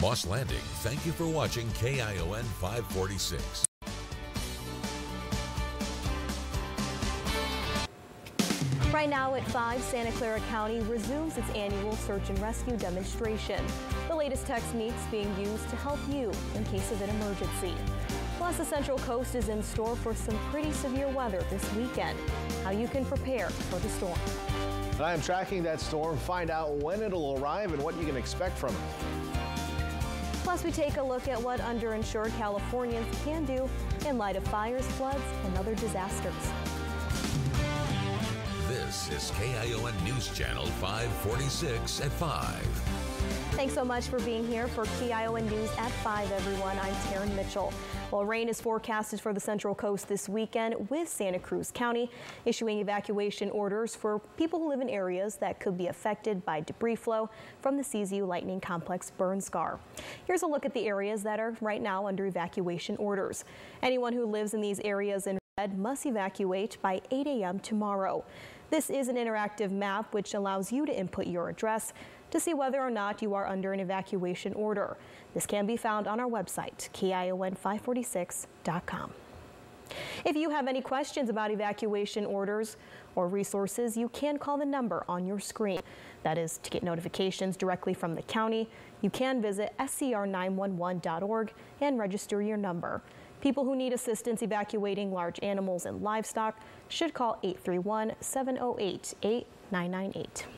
Moss Landing, thank you for watching KION 546. Right now at 5, Santa Clara County resumes its annual search and rescue demonstration. The latest techniques being used to help you in case of an emergency. Plus, the Central Coast is in store for some pretty severe weather this weekend. How you can prepare for the storm. And I am tracking that storm, find out when it'll arrive and what you can expect from it. Plus, we take a look at what underinsured Californians can do in light of fires, floods, and other disasters. This is KION News Channel 546 at 5. Thanks so much for being here for KION News at 5, everyone. I'm Taryn Mitchell. Well, rain is forecasted for the Central Coast this weekend with Santa Cruz County issuing evacuation orders for people who live in areas that could be affected by debris flow from the CZU Lightning Complex burn scar. Here's a look at the areas that are right now under evacuation orders. Anyone who lives in these areas in red must evacuate by 8 a.m. tomorrow. This is an interactive map which allows you to input your address to see whether or not you are under an evacuation order. This can be found on our website, KION546.com. If you have any questions about evacuation orders or resources, you can call the number on your screen. That is to get notifications directly from the county. You can visit scr911.org and register your number. People who need assistance evacuating large animals and livestock should call 831 708 8998.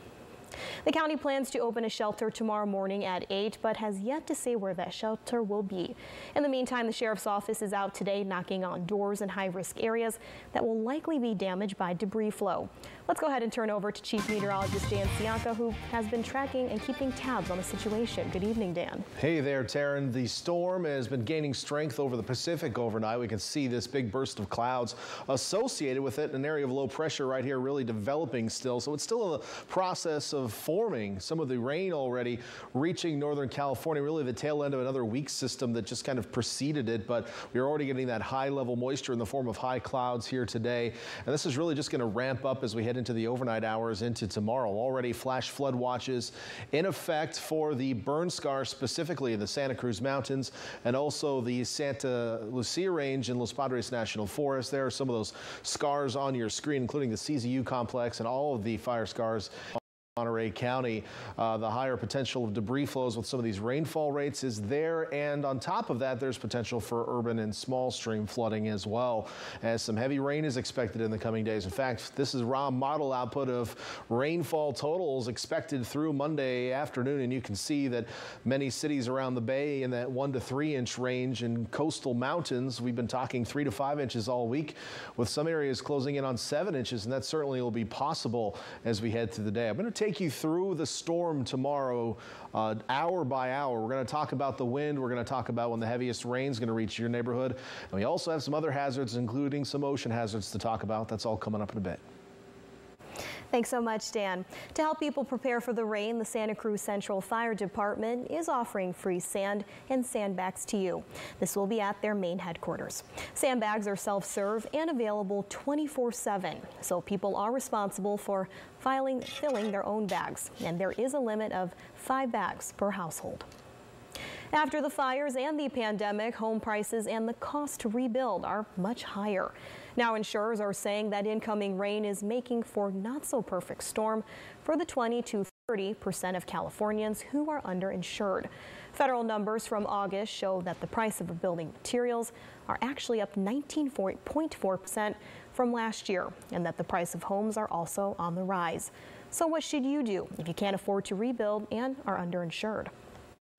The county plans to open a shelter tomorrow morning at 8, but has yet to say where that shelter will be. In the meantime, the sheriff's office is out today knocking on doors in high-risk areas that will likely be damaged by debris flow. Let's go ahead and turn over to Chief Meteorologist Dan Cianca, who has been tracking and keeping tabs on the situation. Good evening, Dan. Hey there, Taryn. The storm has been gaining strength over the Pacific overnight. We can see this big burst of clouds associated with it, an area of low pressure right here really developing still. So it's still in the process of forming. Some of the rain already reaching Northern California, really the tail end of another weak system that just kind of preceded it. But we're already getting that high level moisture in the form of high clouds here today. And this is really just going to ramp up as we head into the overnight hours into tomorrow. Already flash flood watches in effect for the burn scar, specifically in the Santa Cruz Mountains and also the Santa Lucia Range in Los Padres National Forest. There are some of those scars on your screen, including the CZU complex and all of the fire scars Monterey County. Uh, the higher potential of debris flows with some of these rainfall rates is there. And on top of that, there's potential for urban and small stream flooding as well, as some heavy rain is expected in the coming days. In fact, this is raw model output of rainfall totals expected through Monday afternoon. And you can see that many cities around the bay in that one to three inch range in coastal mountains. We've been talking three to five inches all week, with some areas closing in on seven inches. And that certainly will be possible as we head through the day. I'm going to take take you through the storm tomorrow, uh, hour by hour. We're going to talk about the wind. We're going to talk about when the heaviest rain is going to reach your neighborhood. And we also have some other hazards, including some ocean hazards to talk about. That's all coming up in a bit. Thanks so much, Dan. To help people prepare for the rain, the Santa Cruz Central Fire Department is offering free sand and sandbags to you. This will be at their main headquarters. Sandbags are self-serve and available 24-7, so people are responsible for filing, filling their own bags, and there is a limit of five bags per household. After the fires and the pandemic, home prices and the cost to rebuild are much higher. Now insurers are saying that incoming rain is making for not so perfect storm for the 20 to 30 percent of Californians who are underinsured. Federal numbers from August show that the price of building materials are actually up 19.4 percent from last year and that the price of homes are also on the rise. So what should you do if you can't afford to rebuild and are underinsured?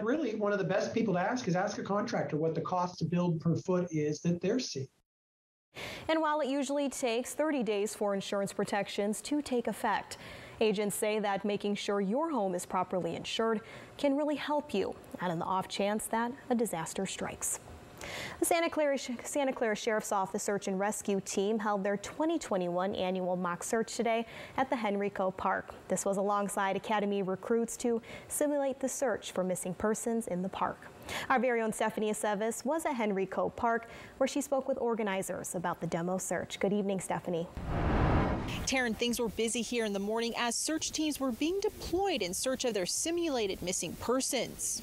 Really, one of the best people to ask is ask a contractor what the cost to build per foot is that they're seeing. And while it usually takes 30 days for insurance protections to take effect, agents say that making sure your home is properly insured can really help you, and in the off chance that a disaster strikes. The Santa Clara, Santa Clara Sheriff's Office Search and Rescue Team held their 2021 annual mock search today at the Henry Coe Park. This was alongside Academy recruits to simulate the search for missing persons in the park. Our very own Stephanie Aceves was at Henry Coe Park where she spoke with organizers about the demo search. Good evening, Stephanie. Taryn, things were busy here in the morning as search teams were being deployed in search of their simulated missing persons.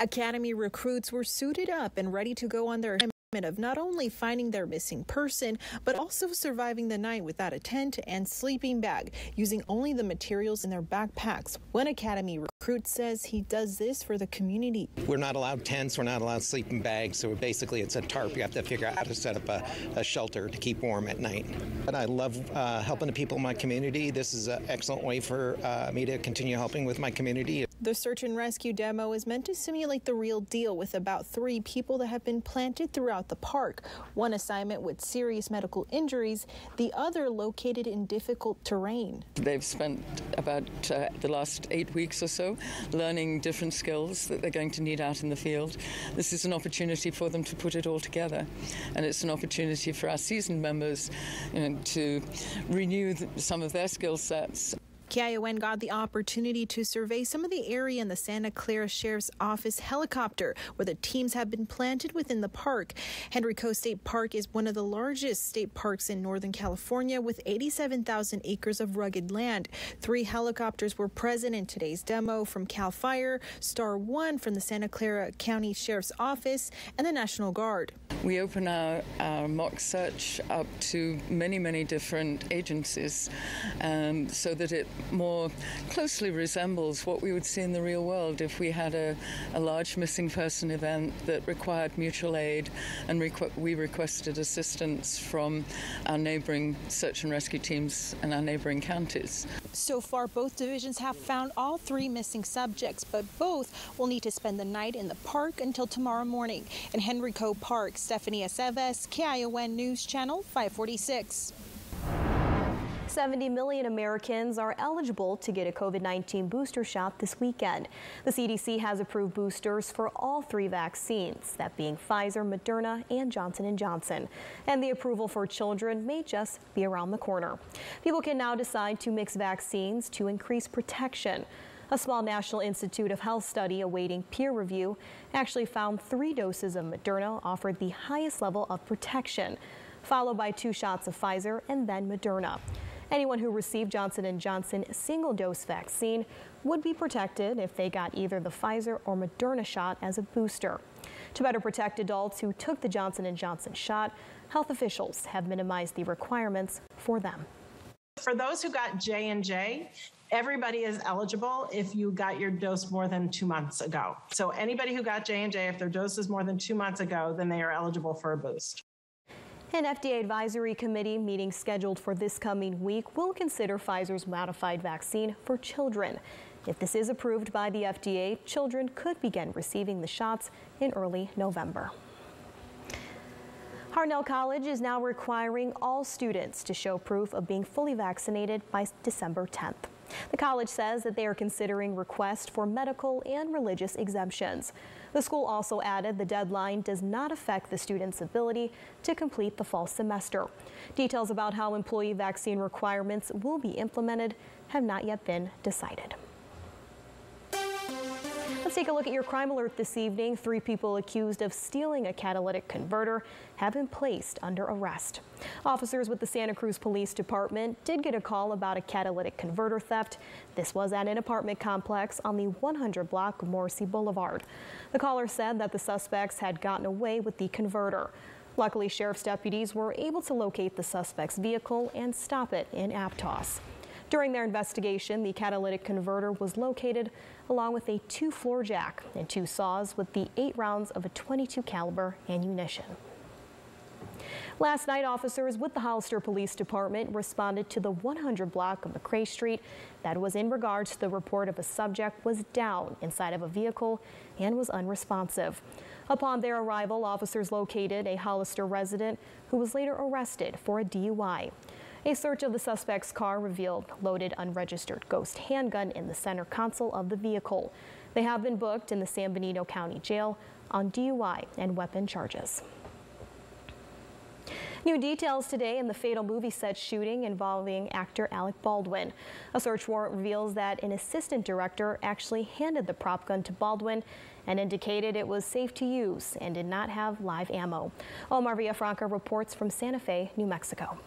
Academy recruits were suited up and ready to go on their of not only finding their missing person, but also surviving the night without a tent and sleeping bag, using only the materials in their backpacks. One Academy recruit says he does this for the community. We're not allowed tents, we're not allowed sleeping bags, so basically it's a tarp. You have to figure out how to set up a, a shelter to keep warm at night. But I love uh, helping the people in my community. This is an excellent way for uh, me to continue helping with my community. The search and rescue demo is meant to simulate the real deal with about three people that have been planted throughout the park. One assignment with serious medical injuries, the other located in difficult terrain. They've spent about uh, the last eight weeks or so learning different skills that they're going to need out in the field. This is an opportunity for them to put it all together, and it's an opportunity for our seasoned members you know, to renew some of their skill sets. KION got the opportunity to survey some of the area in the Santa Clara Sheriff's Office helicopter where the teams have been planted within the park. Henry Coe State Park is one of the largest state parks in Northern California with 87,000 acres of rugged land. Three helicopters were present in today's demo from CAL FIRE, Star One from the Santa Clara County Sheriff's Office, and the National Guard. We open our, our mock search up to many, many different agencies um, so that it more closely resembles what we would see in the real world if we had a, a large missing person event that required mutual aid and requ- we requested assistance from our neighboring search and rescue teams and our neighboring counties. So far, both divisions have found all three missing subjects, but both will need to spend the night in the park until tomorrow morning. In Henry Coe Park, Stephanie Aceves, KION News Channel 546. 70 million Americans are eligible to get a COVID-19 booster shot this weekend. The CDC has approved boosters for all three vaccines, that being Pfizer, Moderna, and Johnson & Johnson. And the approval for children may just be around the corner. People can now decide to mix vaccines to increase protection. A small National Institute of Health study awaiting peer review actually found three doses of Moderna offered the highest level of protection, followed by two shots of Pfizer and then Moderna. Anyone who received Johnson & Johnson single-dose vaccine would be protected if they got either the Pfizer or Moderna shot as a booster. To better protect adults who took the Johnson & Johnson shot, health officials have minimized the requirements for them. For those who got J&J, everybody is eligible if you got your dose more than two months ago. So anybody who got J&J, if their dose is more than two months ago, then they are eligible for a boost. An FDA advisory committee meeting scheduled for this coming week will consider Pfizer's modified vaccine for children. If this is approved by the FDA, children could begin receiving the shots in early November. Hartnell College is now requiring all students to show proof of being fully vaccinated by December 10th. The college says that they are considering requests for medical and religious exemptions. The school also added the deadline does not affect the student's ability to complete the fall semester. Details about how employee vaccine requirements will be implemented have not yet been decided. Let's take a look at your crime alert this evening. Three people accused of stealing a catalytic converter have been placed under arrest. Officers with the Santa Cruz Police Department did get a call about a catalytic converter theft. This was at an apartment complex on the 100 block of Morrissey Boulevard. The caller said that the suspects had gotten away with the converter. Luckily, sheriff's deputies were able to locate the suspect's vehicle and stop it in Aptos. During their investigation, the catalytic converter was located along with a two floor jack and two saws with the eight rounds of a 22 caliber ammunition. Last night, officers with the Hollister Police Department responded to the 100 block of McCray Street. That was in regards to the report of a subject was down inside of a vehicle and was unresponsive. Upon their arrival, officers located a Hollister resident who was later arrested for a DUI. A search of the suspect's car revealed loaded unregistered ghost handgun in the center console of the vehicle. They have been booked in the San Benito County Jail on DUI and weapon charges. New details today in the fatal movie set shooting involving actor Alec Baldwin. A search warrant reveals that an assistant director actually handed the prop gun to Baldwin and indicated it was safe to use and did not have live ammo. Omar Villafranca reports from Santa Fe, New Mexico.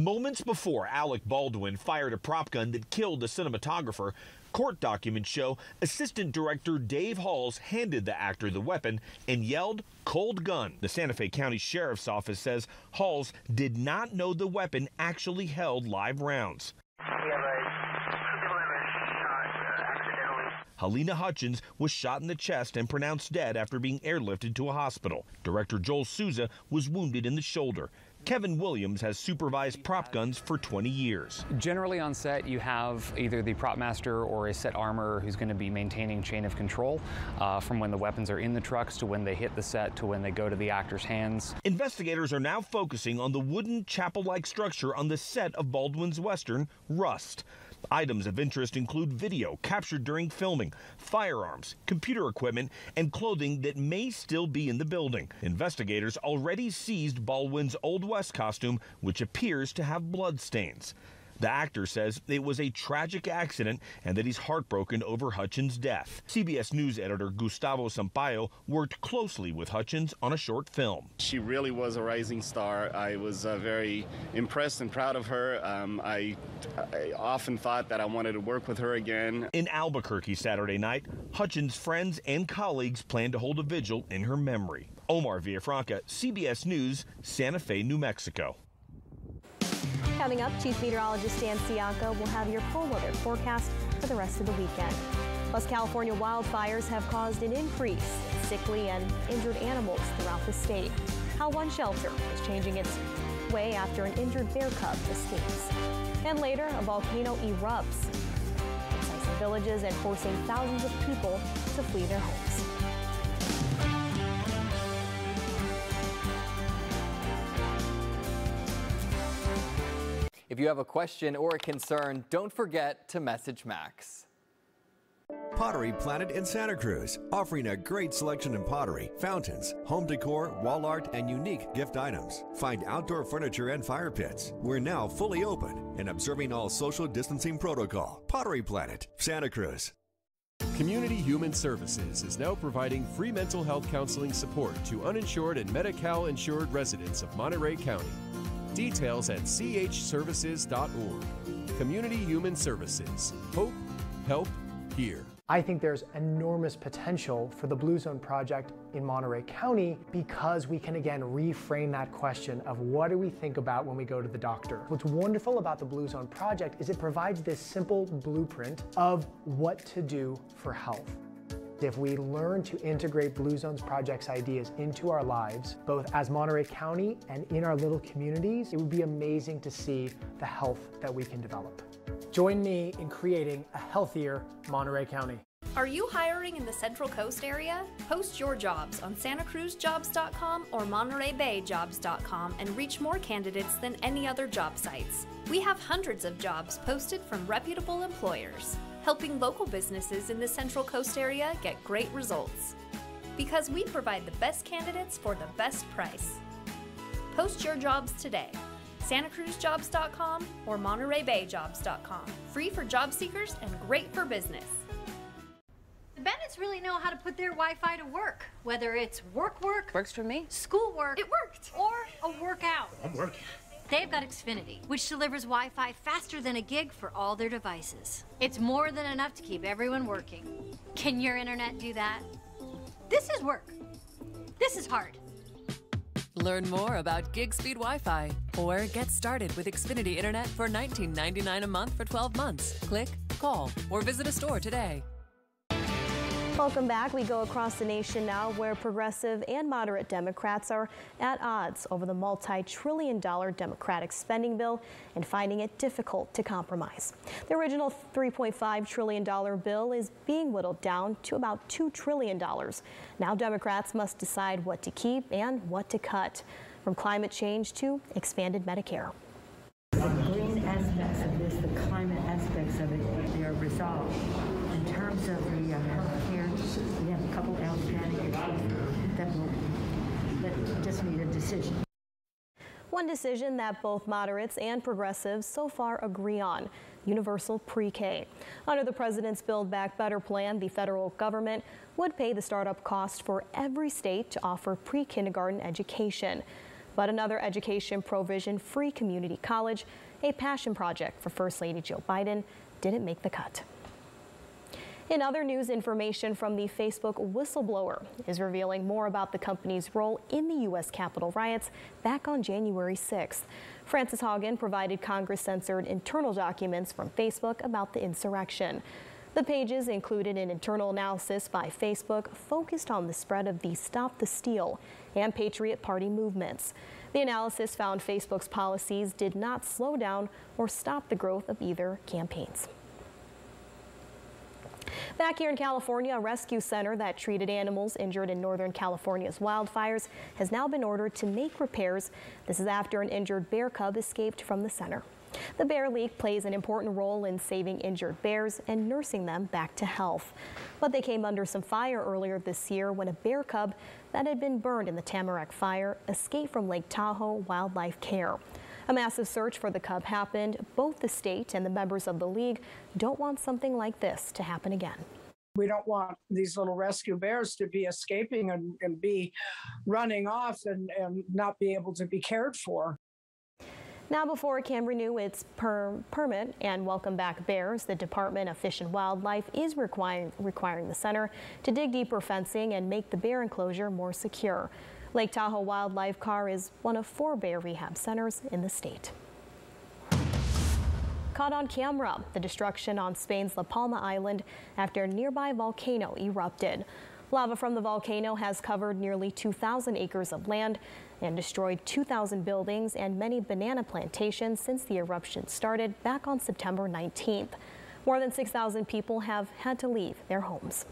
Moments before Alec Baldwin fired a prop gun that killed the cinematographer, Court documents show Assistant Director Dave Halls handed the actor the weapon and yelled, cold gun. The Santa Fe County Sheriff's Office says Halls did not know the weapon actually held live rounds. Halyna Hutchins was shot in the chest and pronounced dead after being airlifted to a hospital. Director Joel Souza was wounded in the shoulder. Kevin Williams has supervised prop guns for 20 years. Generally on set, you have either the prop master or a set armor who's going to be maintaining chain of control uh, from when the weapons are in the trucks to when they hit the set to when they go to the actor's hands. Investigators are now focusing on the wooden chapel-like structure on the set of Baldwin's Western, Rust. Items of interest include video captured during filming, firearms, computer equipment, and clothing that may still be in the building. Investigators already seized Baldwin's Old West costume, which appears to have bloodstains. The actor says it was a tragic accident and that he's heartbroken over Hutchins' death. CBS News editor Gustavo Sampaio worked closely with Hutchins on a short film. She really was a rising star. I was uh, very impressed and proud of her. Um, I, I often thought that I wanted to work with her again. In Albuquerque Saturday night, Hutchins' friends and colleagues plan to hold a vigil in her memory. Omar Villafranca, CBS News, Santa Fe, New Mexico. Coming up, Chief Meteorologist Dan Cianca will have your cold weather forecast for the rest of the weekend. Plus, California wildfires have caused an increase in sickly and injured animals throughout the state. How one shelter is changing its way after an injured bear cub escapes. And later, a volcano erupts, villages and forcing thousands of people to flee their homes. You have a question or a concern, don't forget to message Max. Pottery Planet in Santa Cruz, offering a great selection in pottery, fountains, home decor, wall art, and unique gift items. Find outdoor furniture and fire pits. We're now fully open and observing all social distancing protocol. Pottery Planet, Santa Cruz. Community Human Services is now providing free mental health counseling support to uninsured and Medi-Cal insured residents of Monterey County. Details at chservices.org. Community Human Services. Hope, help, here. I think there's enormous potential for the Blue Zone project in Monterey County because we can again reframe that question of what do we think about when we go to the doctor. What's wonderful about the Blue Zone project is it provides this simple blueprint of what to do for health. If we learn to integrate Blue Zones Project's ideas into our lives, both as Monterey County and in our little communities, it would be amazing to see the health that we can develop. Join me in creating a healthier Monterey County. Are you hiring in the Central Coast area? Post your jobs on SantaCruzJobs.com or MontereyBayJobs.com and reach more candidates than any other job sites. We have hundreds of jobs posted from reputable employers, helping local businesses in the Central Coast area get great results. Because we provide the best candidates for the best price. Post your jobs today. SantaCruzJobs.com or MontereyBayJobs.com. Free for job seekers and great for business. The Bennetts really know how to put their Wi-Fi to work. Whether it's work work, works for me. School work, it worked, or a workout. I'm working. They've got Xfinity, which delivers Wi-Fi faster than a gig for all their devices. It's more than enough to keep everyone working. Can your internet do that? This is work. This is hard. Learn more about gig speed Wi-Fi or get started with Xfinity Internet for $19.99 a month for 12 months. Click, call, or visit a store today. Welcome back. We go across the nation now where progressive and moderate Democrats are at odds over the multi-trillion dollar Democratic spending bill and finding it difficult to compromise. The original $3.5 trillion bill is being whittled down to about $2 trillion. Now Democrats must decide what to keep and what to cut, from climate change to expanded Medicare. The green aspects of this, the climate aspects of it, they are resolved. In terms of the uh, health care, we have a couple outstanding issues that will that just need a decision. One decision that both moderates and progressives so far agree on universal pre-K. Under the president's Build Back Better plan, the federal government would pay the startup cost for every state to offer pre-kindergarten education. But another education provision, Free Community College, a passion project for First Lady Jill Biden, didn't make the cut. In other news, information from the Facebook whistleblower is revealing more about the company's role in the U.S. Capitol riots back on January 6th. Frances Haugen provided Congress-censored internal documents from Facebook about the insurrection. The pages included an internal analysis by Facebook focused on the spread of the Stop the Steal and Patriot Party movements. The analysis found Facebook's policies did not slow down or stop the growth of either campaigns. Back here in California, a rescue center that treated animals injured in Northern California's wildfires has now been ordered to make repairs. This is after an injured bear cub escaped from the center. The Bear League plays an important role in saving injured bears and nursing them back to health. But they came under some fire earlier this year when a bear cub that had been burned in the Tamarack fire escaped from Lake Tahoe Wildlife Care. A massive search for the cub happened. Both the state and the members of the league don't want something like this to happen again. We don't want these little rescue bears to be escaping and, and be running off and, and not be able to be cared for. Now, before it can renew its per permit and welcome back bears, the Department of Fish and Wildlife is requiring, requiring the center to dig deeper fencing and make the bear enclosure more secure. Lake Tahoe Wildlife Care is one of four bear rehab centers in the state. Caught on camera, the destruction on Spain's La Palma Island after a nearby volcano erupted. Lava from the volcano has covered nearly 2,000 acres of land and destroyed 2,000 buildings and many banana plantations since the eruption started back on September 19th. More than 6,000 people have had to leave their homes.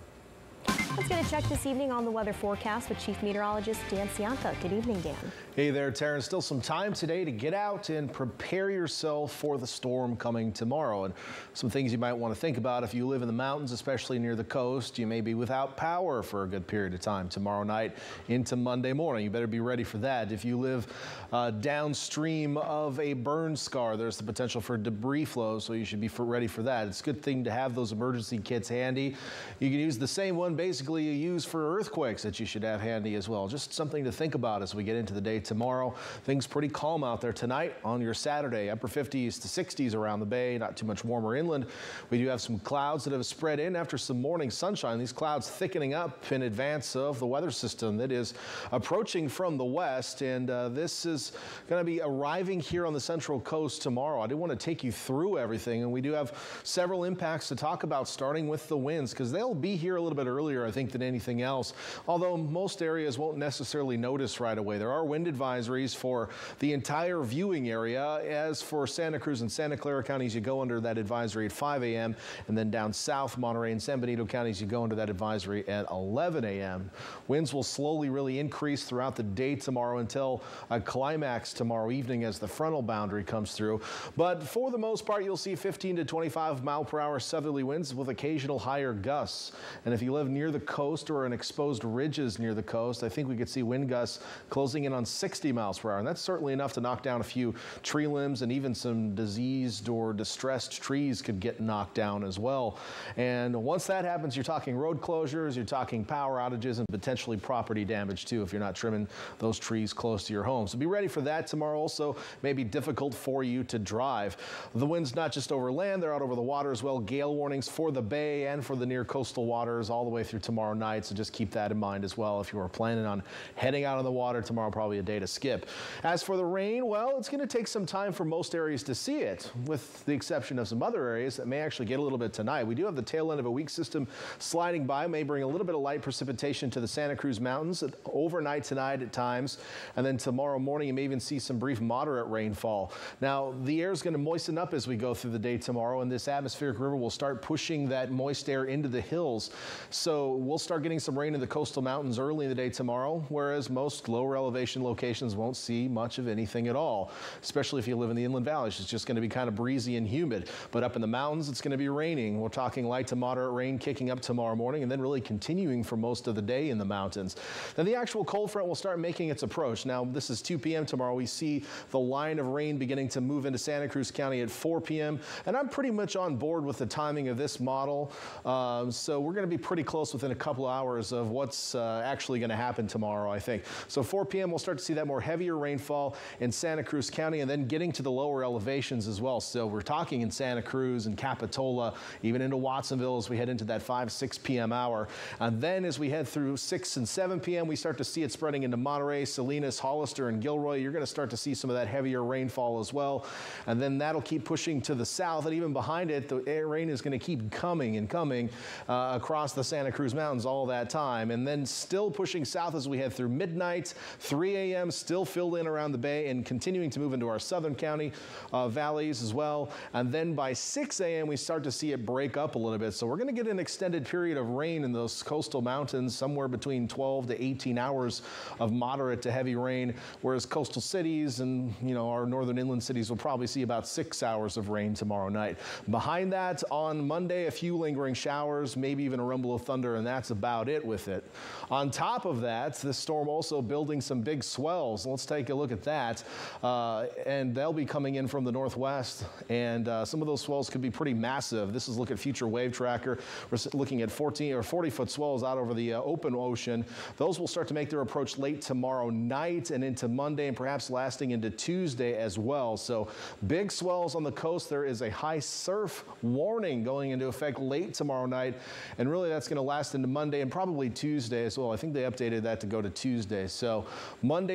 Let's get a check this evening on the weather forecast with Chief Meteorologist Dan Cianca. Good evening, Dan. Hey there, Taryn. Still some time today to get out and prepare yourself for the storm coming tomorrow. And some things you might want to think about if you live in the mountains, especially near the coast. You may be without power for a good period of time tomorrow night into Monday morning. You better be ready for that. If you live uh, downstream of a burn scar, there's the potential for debris flow, so you should be for ready for that. It's a good thing to have those emergency kits handy. You can use the same one basically you use for earthquakes that you should have handy as well. Just something to think about as we get into the day tomorrow. Things pretty calm out there tonight on your Saturday. Upper 50s to 60s around the bay, not too much warmer inland. We do have some clouds that have spread in after some morning sunshine. These clouds thickening up in advance of the weather system that is approaching from the west. And uh, this is going to be arriving here on the central coast tomorrow. I do want to take you through everything. And we do have several impacts to talk about, starting with the winds, because they'll be here a little bit earlier, I think, than anything else. Although most areas won't necessarily notice right away. There are wind advisories for the entire viewing area. As for Santa Cruz and Santa Clara counties, you go under that advisory at 5 a.m. And then down south, Monterey and San Benito counties, you go under that advisory at 11 a.m. Winds will slowly really increase throughout the day tomorrow until a climax tomorrow evening as the frontal boundary comes through. But for the most part, you'll see 15 to 25 mile per hour southerly winds with occasional higher gusts. And if you live near the coast or in exposed ridges near the coast, I think we could see wind gusts closing in on 60 miles per hour. And that's certainly enough to knock down a few tree limbs and even some diseased or distressed trees could get knocked down as well. And once that happens, you're talking road closures, you're talking power outages, and potentially property damage too if you're not trimming those trees close to your home. So be ready for that tomorrow. Also, may be difficult for you to drive. The wind's not just over land, they're out over the water as well. Gale warnings for the bay and for the near coastal waters all the way through tomorrow night. So just keep that in mind as well if you are planning on heading out on the water tomorrow, probably a day to skip. As for the rain, well, it's going to take some time for most areas to see it, with the exception of some other areas that may actually get a little bit tonight. We do have the tail end of a weak system sliding by, may bring a little bit of light precipitation to the Santa Cruz Mountains overnight tonight at times, and then tomorrow morning you may even see some brief moderate rainfall. Now, the air is going to moisten up as we go through the day tomorrow, and this atmospheric river will start pushing that moist air into the hills. So we'll start getting some rain in the coastal mountains early in the day tomorrow, whereas most lower elevation locations won't see much of anything at all, especially if you live in the inland valleys. It's just going to be kind of breezy and humid. But up in the mountains, it's going to be raining. We're talking light to moderate rain kicking up tomorrow morning and then really continuing for most of the day in the mountains. Then the actual cold front will start making its approach. Now, this is 2 p.m. tomorrow. We see the line of rain beginning to move into Santa Cruz County at 4 p.m. And I'm pretty much on board with the timing of this model. Um, so we're going to be pretty close within within a couple hours of what's uh, actually going to happen tomorrow, I think. So 4 p.m. we'll start to see that more heavier rainfall in Santa Cruz County and then getting to the lower elevations as well. So we're talking in Santa Cruz and Capitola, even into Watsonville as we head into that 5, 6 p.m. hour. And then as we head through 6 and 7 p.m., we start to see it spreading into Monterey, Salinas, Hollister, and Gilroy. You're going to start to see some of that heavier rainfall as well. And then that'll keep pushing to the south. And even behind it, the rain is going to keep coming and coming uh, across the Santa Cruz Mountains all that time. And then still pushing south as we head through midnight, 3 a.m., still filled in around the bay and continuing to move into our southern county uh, valleys as well. And then by 6 a.m., we start to see it break up a little bit. So we're going to get an extended period of rain in those coastal mountains, somewhere between 12 to 18 hours of moderate to heavy rain, whereas coastal cities and, you know, our northern inland cities will probably see about six hours of rain tomorrow night. Behind that, on Monday, a few lingering showers, maybe even a rumble of thunder, and that's about it with it. On top of that, this storm also building some big swells. Let's take a look at that. Uh, and they'll be coming in from the northwest, and uh, some of those swells could be pretty massive. This is look at future wave tracker. We're looking at 14 or 40 foot swells out over the uh, open ocean. Those will start to make their approach late tomorrow night and into Monday, and perhaps lasting into Tuesday as well. So big swells on the coast. There is a high surf warning going into effect late tomorrow night, and really that's going to last into Monday and probably Tuesday as well. I think they updated that to go to Tuesday. So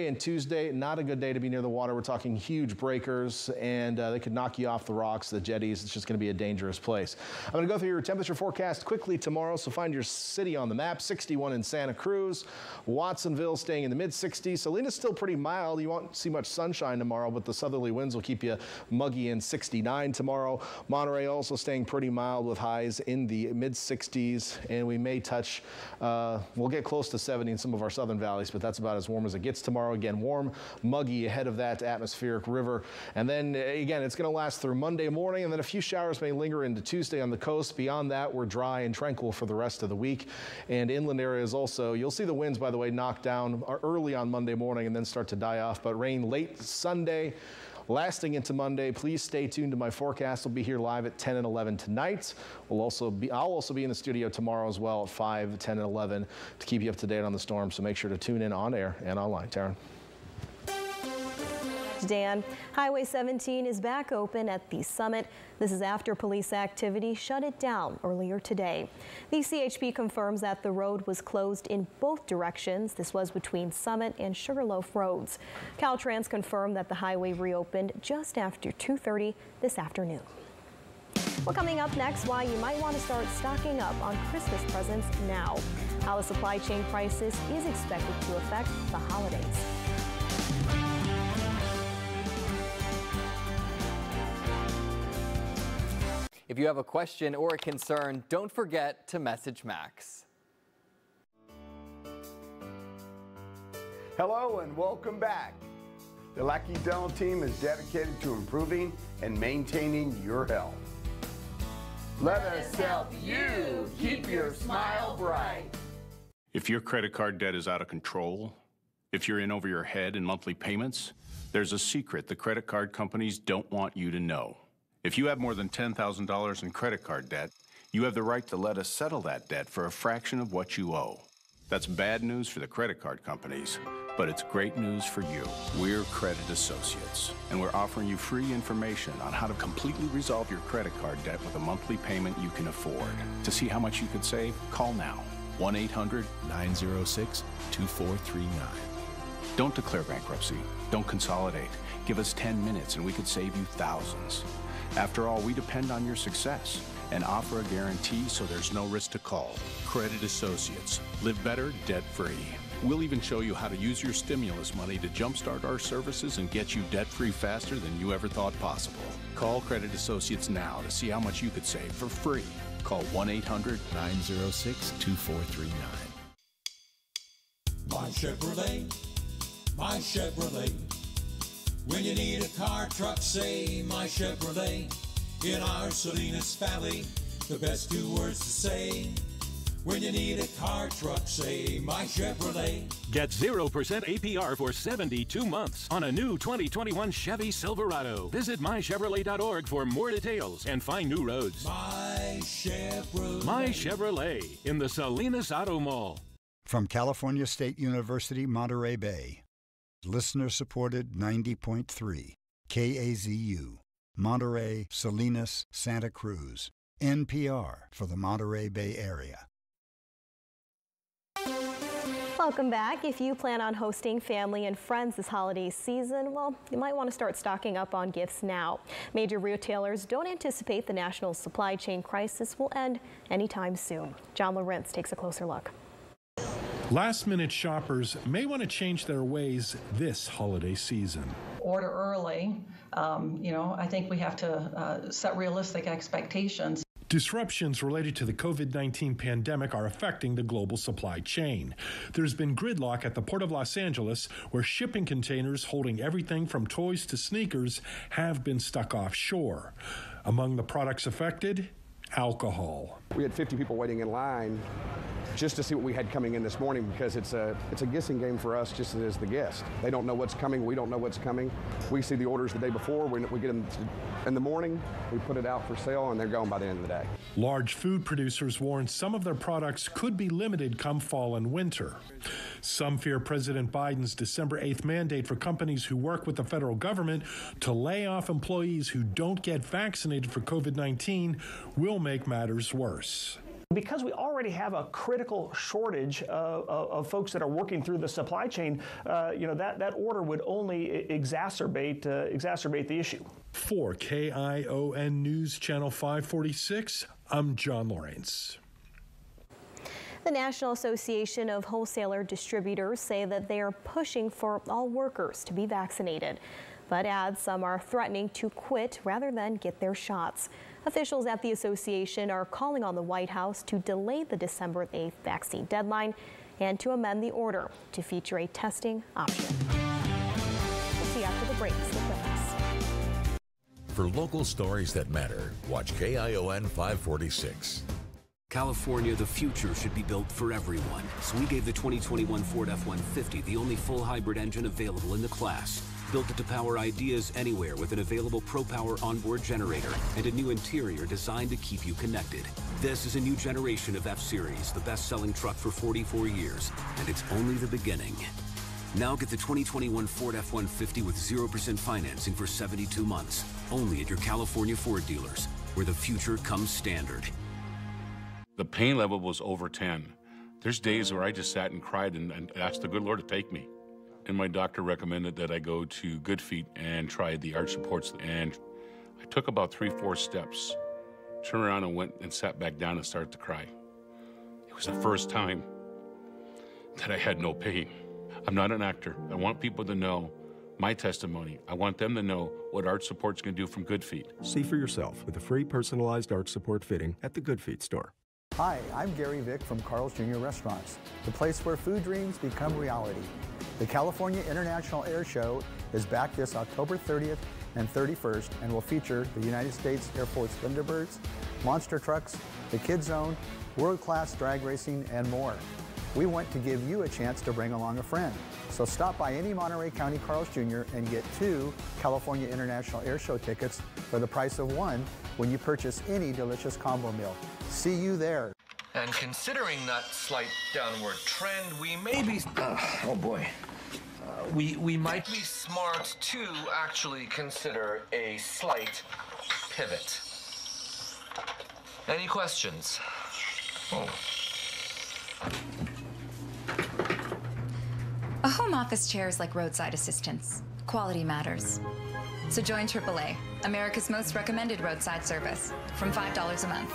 And Tuesday, not a good day to be near the water. We're talking huge breakers, and uh, they could knock you off the rocks, the jetties. It's just going to be a dangerous place. I'm going to go through your temperature forecast quickly tomorrow. So find your city on the map. 61 in Santa Cruz, Watsonville staying in the mid 60s. Salinas still pretty mild. You won't see much sunshine tomorrow, but the southerly winds will keep you muggy in 69 tomorrow. Monterey also staying pretty mild with highs in the mid 60s, and we may touch, uh, we'll get close to 70 in some of our southern valleys, but that's about as warm as it gets tomorrow. Again, warm, muggy ahead of that atmospheric river. And then uh, again, it's going to last through Monday morning, and then a few showers may linger into Tuesday on the coast. Beyond that, we're dry and tranquil for the rest of the week. And inland areas also, you'll see the winds, by the way, knock down uh, early on Monday morning and then start to die off, but rain late Sunday lasting into Monday. Please stay tuned to my forecast. We'll be here live at 10 and 11 tonight. We'll also be, I'll also be in the studio tomorrow as well at 5, 10, and 11 to keep you up to date on the storm. So make sure to tune in on air and online. Taryn. Dan. Highway 17 is back open at the summit. This is after police activity shut it down earlier today. The CHP confirms that the road was closed in both directions. This was between Summit and Sugarloaf roads. Caltrans confirmed that the highway reopened just after 2.30 this afternoon. Well, coming up next, why you might want to start stocking up on Christmas presents now. How the supply chain crisis is expected to affect the holidays. If you have a question or a concern, don't forget to message Max. Hello and welcome back. The Lackey Dental team is dedicated to improving and maintaining your health. Let us help you keep your smile bright. If your credit card debt is out of control, if you're in over your head in monthly payments, there's a secret the credit card companies don't want you to know. If you have more than $10,000 in credit card debt, you have the right to let us settle that debt for a fraction of what you owe. That's bad news for the credit card companies, but it's great news for you. We're Credit Associates, and we're offering you free information on how to completely resolve your credit card debt with a monthly payment you can afford. To see how much you could save, call now 1 800 906 2439. Don't declare bankruptcy. Don't consolidate. Give us 10 minutes and we could save you thousands. After all, we depend on your success and offer a guarantee so there's no risk to call. Credit Associates. Live better, debt free. We'll even show you how to use your stimulus money to jumpstart our services and get you debt free faster than you ever thought possible. Call Credit Associates now to see how much you could save for free. Call 1 800 906 2439. My Chevrolet, my Chevrolet. When you need a car, truck, say my Chevrolet. In our Salinas Valley, the best two words to say. When you need a car, truck, say my Chevrolet. Get 0% APR for 72 months on a new 2021 Chevy Silverado. Visit mychevrolet.org for more details and find new roads. My Chevrolet. My Chevrolet in the Salinas Auto Mall. From California State University, Monterey Bay. Listener supported 90.3 KAZU. Monterey, Salinas, Santa Cruz. NPR for the Monterey Bay Area. Welcome back. If you plan on hosting family and friends this holiday season, well, you might want to start stocking up on gifts now. Major retailers don't anticipate the national supply chain crisis will end anytime soon. John Lorenz takes a closer look. Last minute shoppers may want to change their ways this holiday season. Order early. Um, you know, I think we have to uh, set realistic expectations. Disruptions related to the COVID 19 pandemic are affecting the global supply chain. There's been gridlock at the Port of Los Angeles, where shipping containers holding everything from toys to sneakers have been stuck offshore. Among the products affected, alcohol. We had 50 people waiting in line just to see what we had coming in this morning because it's a it's a guessing game for us just as the guest. They don't know what's coming. We don't know what's coming. We see the orders the day before. We, we get them in the morning. We put it out for sale and they're gone by the end of the day. Large food producers warn some of their products could be limited come fall and winter. Some fear President Biden's December 8th mandate for companies who work with the federal government to lay off employees who don't get vaccinated for COVID 19 will make matters worse. Because we already have a critical shortage of, of, of, folks that are working through the supply chain, uh, you know that, that order would only exacerbate uh, exacerbate the issue. For KION News Channel 546, I'm John Lawrence. The National Association of Wholesaler Distributors say that they are pushing for all workers to be vaccinated, but adds some are threatening to quit rather than get their shots. Officials at the association are calling on the White House to delay the December 8th vaccine deadline and to amend the order to feature a testing option. We'll see after the break. For local stories that matter, watch KION 546. California, the future should be built for everyone. So we gave the 2021 Ford F-150 the only full hybrid engine available in the class. Built it to power ideas anywhere with an available ProPower onboard generator and a new interior designed to keep you connected. This is a new generation of F-Series, the best-selling truck for 44 years, and it's only the beginning. Now get the 2021 Ford F-150 with 0% financing for 72 months. Only at your California Ford dealers, where the future comes standard. The pain level was over 10. There's days where I just sat and cried and, and asked the good Lord to take me. And my doctor recommended that I go to Good Feet and try the arch supports. And I took about three, four steps, turned around and went and sat back down and started to cry. It was the first time that I had no pain. I'm not an actor. I want people to know my testimony. I want them to know what arch support's can do from Good Feet. See for yourself with a free personalized arch support fitting at the Good Feet store. Hi, I'm Gary Vick from Carl's Jr. Restaurants, the place where food dreams become reality. The California International Air Show is back this October 30th and 31st and will feature the United States Air Force Thunderbirds, monster trucks, the Kid Zone, world-class drag racing, and more. We want to give you a chance to bring along a friend. So stop by any Monterey County Carl's Jr. and get two California International Air Show tickets for the price of one when you purchase any delicious combo meal. See you there. And considering that slight downward trend, we may be. Uh, oh boy. Uh, we, we might be smart to actually consider a slight pivot. Any questions? Oh. A home office chair is like roadside assistance. Quality matters. So join AAA, America's most recommended roadside service, from $5 a month.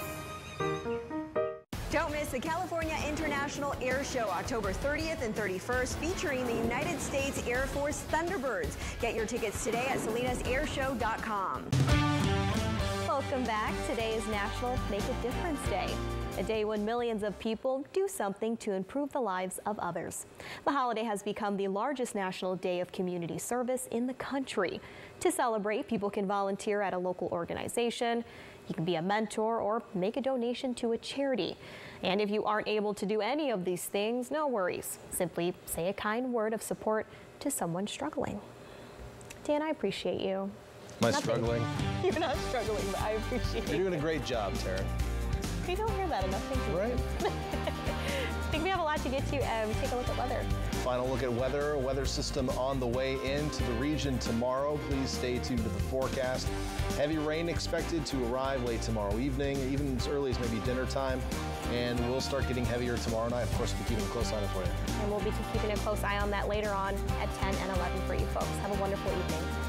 Don't miss the California International Air Show October 30th and 31st featuring the United States Air Force Thunderbirds. Get your tickets today at salinasairshow.com. Welcome back. Today is National Make a Difference Day a day when millions of people do something to improve the lives of others. The holiday has become the largest national day of community service in the country. To celebrate, people can volunteer at a local organization, You can be a mentor or make a donation to a charity. And if you aren't able to do any of these things, no worries. Simply say a kind word of support to someone struggling. Dan, I appreciate you. Am I Nothing. struggling? You're not struggling, but I appreciate You're you. doing a great job, Tara. We don't hear that enough. Thank you. Right. I think we have a lot to get to. Um, take a look at weather. Final look at weather. Weather system on the way into the region tomorrow. Please stay tuned to the forecast. Heavy rain expected to arrive late tomorrow evening, even as early as maybe dinner time. And we'll start getting heavier tomorrow night. Of course, we'll be keeping a close eye on it for you. And we'll be keeping a close eye on that later on at 10 and 11 for you folks. Have a wonderful evening.